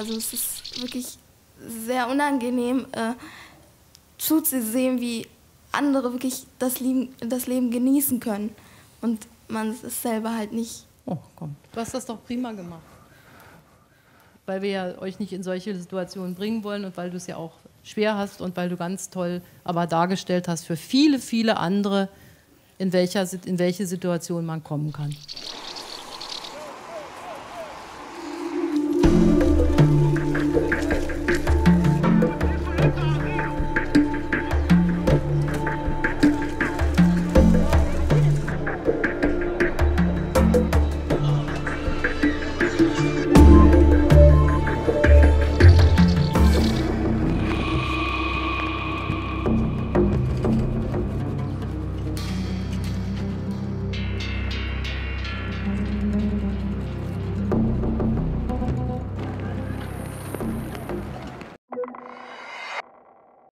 Also es ist wirklich sehr unangenehm äh, zuzusehen, wie andere wirklich das Leben, das Leben genießen können und man es selber halt nicht. Oh, komm. Du hast das doch prima gemacht. Weil wir ja euch nicht in solche Situationen bringen wollen und weil du es ja auch schwer hast und weil du ganz toll aber dargestellt hast für viele, viele andere, in, welcher, in welche Situation man kommen kann.